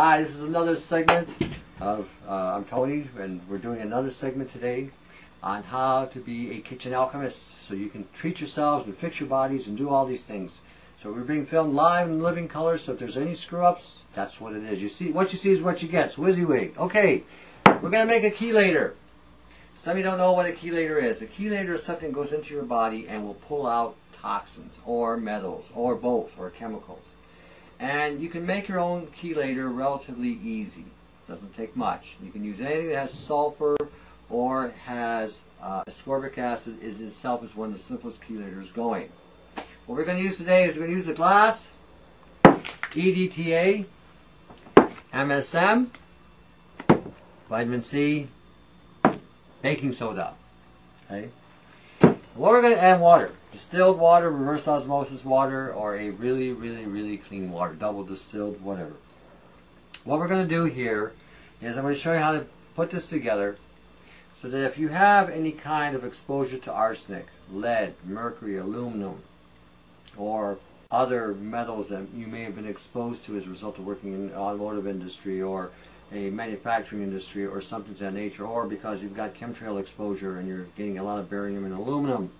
Hi, this is another segment of uh, I'm Tony, and we're doing another segment today on how to be a kitchen alchemist, so you can treat yourselves and fix your bodies and do all these things. So we're being filmed live in living color. So if there's any screw ups, that's what it is. You see, what you see is what you get. It's WYSIWYG. Okay, we're gonna make a chelator. Some of you don't know what a chelator is. A chelator is something that goes into your body and will pull out toxins or metals or both or chemicals. And you can make your own chelator relatively easy. Doesn't take much. You can use anything that has sulfur or has uh, ascorbic acid is itself is one of the simplest chelators going. What we're going to use today is we're going to use a glass, EDTA, MSM, vitamin C, baking soda. Okay. What we're going to add water, distilled water, reverse osmosis water, or a really, really, really clean water, double distilled, whatever. What we're going to do here is I'm going to show you how to put this together so that if you have any kind of exposure to arsenic, lead, mercury, aluminum, or other metals that you may have been exposed to as a result of working in the automotive industry or a manufacturing industry or something to that nature, or because you've got chemtrail exposure and you're getting a lot of barium and aluminum.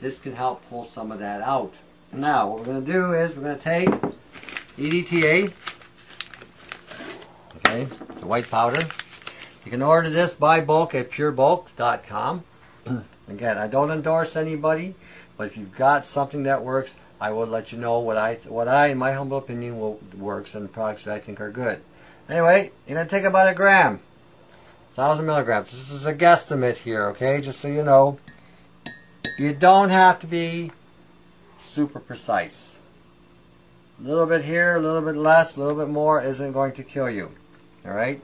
This can help pull some of that out. Now, what we're going to do is we're going to take EDTA, okay, it's a white powder. You can order this by bulk at purebulk.com. Again, I don't endorse anybody, but if you've got something that works, I will let you know what I, what I, in my humble opinion, will, works and products that I think are good. Anyway, you're going to take about a gram, 1,000 milligrams. This is a guesstimate here, okay, just so you know. You don't have to be super precise. A little bit here, a little bit less, a little bit more isn't going to kill you. All right?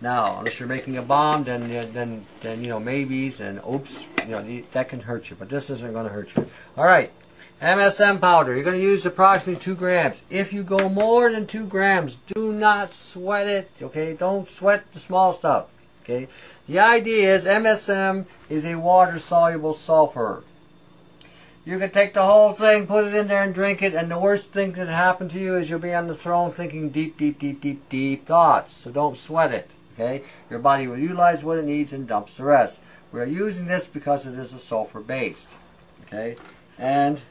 Now, unless you're making a bomb, then then then you know maybes and oops, you know that can hurt you. But this isn't going to hurt you. All right. MSM powder, you're going to use approximately 2 grams. If you go more than 2 grams, do not sweat it, okay? Don't sweat the small stuff, okay? The idea is MSM is a water-soluble sulfur. You can take the whole thing, put it in there and drink it, and the worst thing that happen to you is you'll be on the throne thinking deep, deep, deep, deep, deep thoughts. So don't sweat it, okay? Your body will utilize what it needs and dumps the rest. We're using this because it is a sulfur-based, okay? And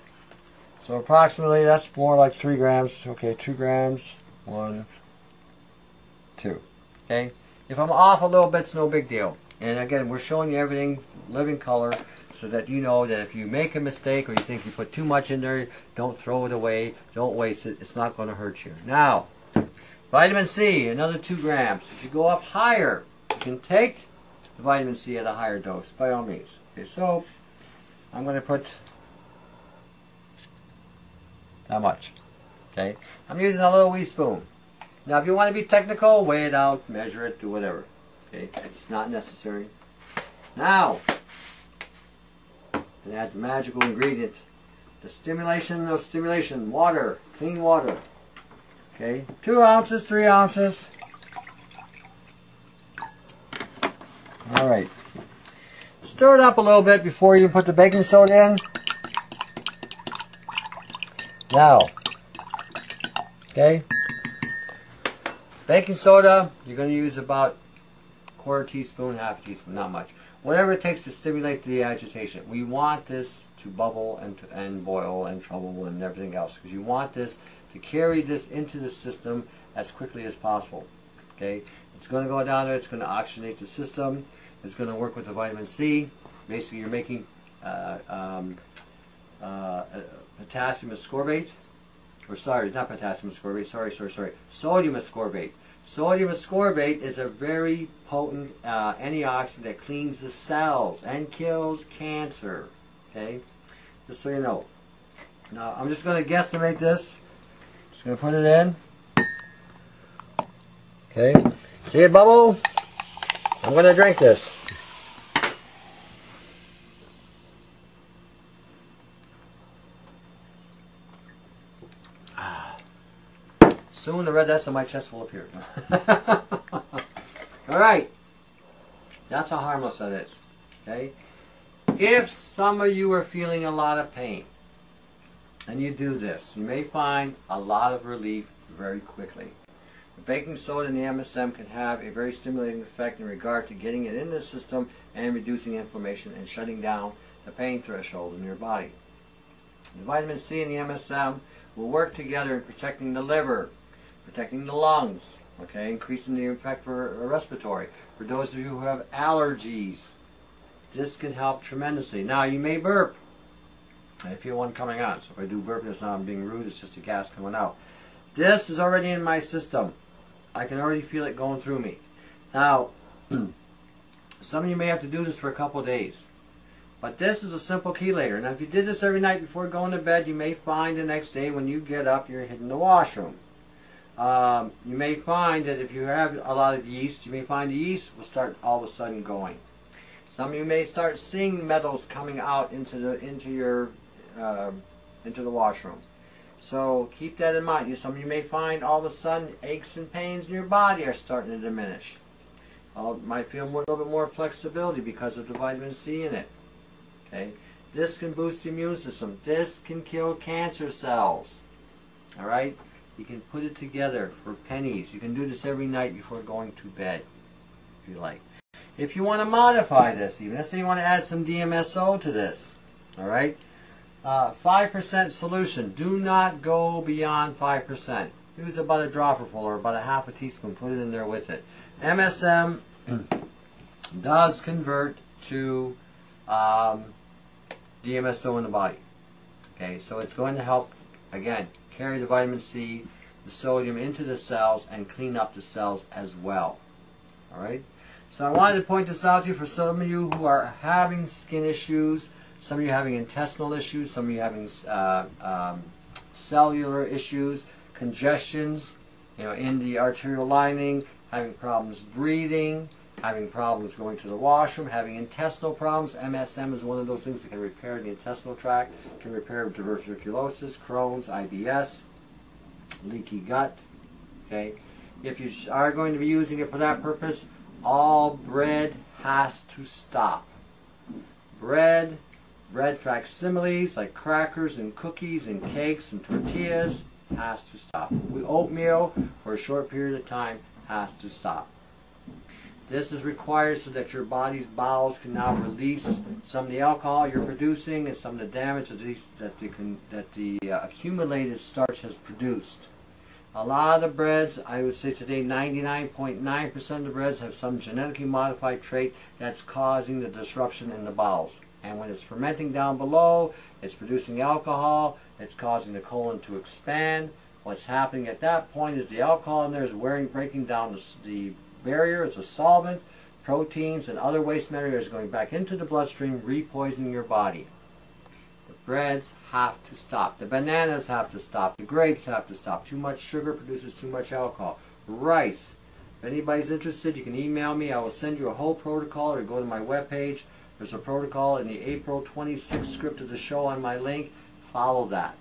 so approximately, that's more like 3 grams. Okay, 2 grams. 1, 2. Okay? If I'm off a little bit, it's no big deal. And again, we're showing you everything living color so that you know that if you make a mistake or you think you put too much in there, don't throw it away. Don't waste it. It's not going to hurt you. Now, vitamin C, another 2 grams. If you go up higher, you can take the vitamin C at a higher dose, by all means. Okay, so I'm going to put that much. Okay? I'm using a little wee spoon. Now, if you want to be technical, weigh it out, measure it, do whatever. Okay? It's not necessary. Now, and add the magical ingredient. The stimulation of stimulation. Water. Clean water. Okay? Two ounces, three ounces. Alright. Stir it up a little bit before you put the baking soda in. Now, okay, baking soda, you're going to use about quarter teaspoon, half teaspoon, not much. Whatever it takes to stimulate the agitation. We want this to bubble and, to, and boil and trouble and everything else because you want this to carry this into the system as quickly as possible. Okay, It's going to go down there, it's going to oxygenate the system, it's going to work with the vitamin C. Basically, you're making uh, um, uh, potassium ascorbate, or sorry, not potassium ascorbate, sorry, sorry, sorry, sodium ascorbate. Sodium ascorbate is a very potent uh, antioxidant that cleans the cells and kills cancer. Okay, just so you know. Now I'm just going to guesstimate this. Just going to put it in. Okay, see it bubble? I'm going to drink this. Soon the red dots on my chest will appear. Alright. That's how harmless that is. Okay? If some of you are feeling a lot of pain, and you do this, you may find a lot of relief very quickly. The baking soda and the MSM can have a very stimulating effect in regard to getting it in the system and reducing inflammation and shutting down the pain threshold in your body. The vitamin C and the MSM will work together in protecting the liver, protecting the lungs, okay, increasing the effect for respiratory. For those of you who have allergies, this can help tremendously. Now, you may burp. I feel one coming on, so if I do burp, it's not I'm being rude, it's just a gas coming out. This is already in my system. I can already feel it going through me. Now, some of you may have to do this for a couple days. But this is a simple chelator. Now, if you did this every night before going to bed, you may find the next day when you get up, you're hitting the washroom. Um, you may find that if you have a lot of yeast, you may find the yeast will start all of a sudden going. Some of you may start seeing metals coming out into the into your uh, into the washroom. So keep that in mind. You, some of you may find all of a sudden aches and pains in your body are starting to diminish. You might feel more, a little bit more flexibility because of the vitamin C in it. Okay? This can boost the immune system. This can kill cancer cells. All right? You can put it together for pennies. You can do this every night before going to bed, if you like. If you want to modify this, even let's say you want to add some DMSO to this, all right? 5% uh, solution. Do not go beyond 5%. Use about a dropperful or about a half a teaspoon. Put it in there with it. MSM does convert to um, DMSO in the body. Okay, so it's going to help, again, carry the vitamin C, the sodium into the cells and clean up the cells as well. Alright? So I wanted to point this out to you for some of you who are having skin issues, some of you having intestinal issues, some of you having uh, um, cellular issues, congestions, you know, in the arterial lining, having problems breathing, having problems going to the washroom, having intestinal problems. MSM is one of those things that can repair the intestinal tract, can repair tuberculosis, Crohn's, IBS, leaky gut. Okay, If you are going to be using it for that purpose, all bread has to stop. Bread, bread facsimiles like crackers and cookies and cakes and tortillas has to stop. We oatmeal for a short period of time has to stop. This is required so that your body's bowels can now release some of the alcohol you're producing and some of the damage that, the, that the uh, accumulated starch has produced. A lot of the breads, I would say today 99.9% of the breads have some genetically modified trait that's causing the disruption in the bowels. And when it's fermenting down below, it's producing alcohol, it's causing the colon to expand. What's happening at that point is the alcohol in there is wearing, breaking down the, the barrier, it's a solvent, proteins and other waste matter is going back into the bloodstream, repoisoning your body. The breads have to stop. The bananas have to stop. The grapes have to stop. Too much sugar produces too much alcohol. Rice. If anybody's interested, you can email me. I will send you a whole protocol or go to my webpage. There's a protocol in the April 26th script of the show on my link. Follow that.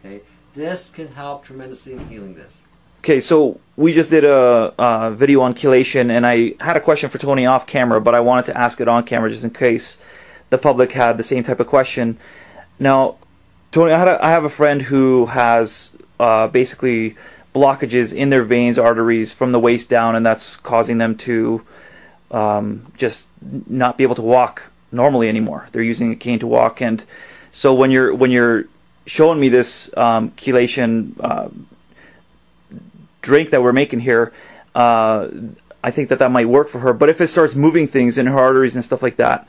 Okay. This can help tremendously in healing this. Okay, so we just did a, a, video on chelation, and I had a question for Tony off camera, but I wanted to ask it on camera just in case the public had the same type of question. Now, Tony, I, have a friend who has uh, basically blockages in their veins, arteries from the waist down, and that's causing them to um, just not be able to walk normally anymore. They're using a cane to walk, and so when you're when you're showing me this um, chelation. Uh, drink that we're making here, uh, I think that that might work for her. But if it starts moving things in her arteries and stuff like that,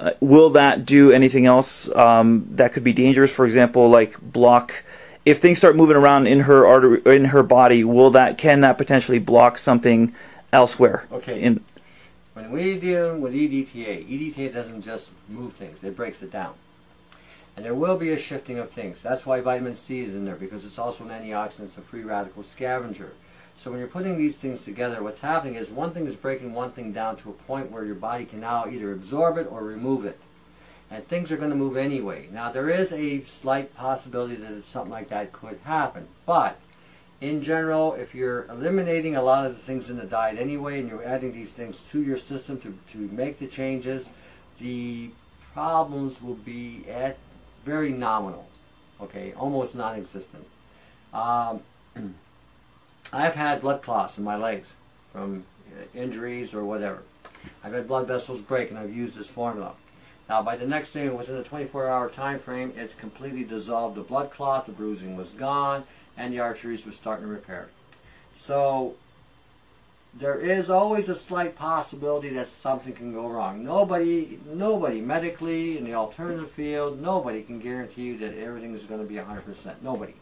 uh, will that do anything else um, that could be dangerous? For example, like block. If things start moving around in her artery in her body, will that can that potentially block something elsewhere? Okay. In when we deal with EDTA, EDTA doesn't just move things; it breaks it down. And there will be a shifting of things. That's why vitamin C is in there, because it's also an antioxidant, it's a free radical scavenger. So when you're putting these things together, what's happening is one thing is breaking one thing down to a point where your body can now either absorb it or remove it. And things are going to move anyway. Now there is a slight possibility that something like that could happen. But in general, if you're eliminating a lot of the things in the diet anyway and you're adding these things to your system to, to make the changes, the problems will be at very nominal, okay, almost non-existent. Um, I've had blood clots in my legs from uh, injuries or whatever. I've had blood vessels break and I've used this formula. Now by the next day, within the 24 hour time frame, it completely dissolved the blood clot, the bruising was gone, and the arteries were starting to repair. So there is always a slight possibility that something can go wrong. Nobody, nobody medically in the alternative field, nobody can guarantee you that everything is going to be 100%. Nobody.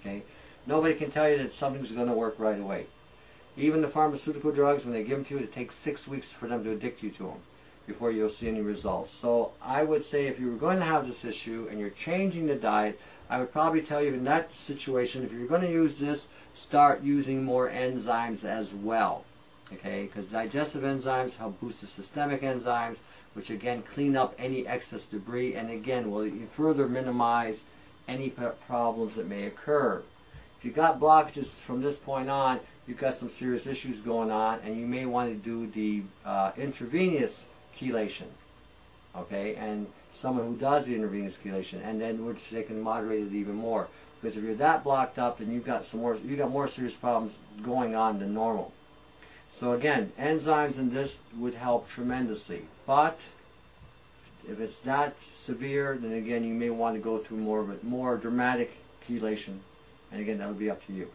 Okay? Nobody can tell you that something's going to work right away. Even the pharmaceutical drugs, when they give them to you, it takes six weeks for them to addict you to them before you'll see any results. So I would say if you were going to have this issue and you're changing the diet, I would probably tell you in that situation, if you're going to use this, start using more enzymes as well. Okay, because digestive enzymes help boost the systemic enzymes, which again clean up any excess debris and again will further minimize any problems that may occur. If you've got blockages from this point on, you've got some serious issues going on and you may want to do the uh, intravenous chelation. Okay, and someone who does the intravenous chelation and then which they can moderate it even more. Because if you're that blocked up, then you've got some more you've got more serious problems going on than normal. So again, enzymes in this would help tremendously. But if it's that severe, then again you may want to go through more of it, more dramatic chelation. And again, that'll be up to you.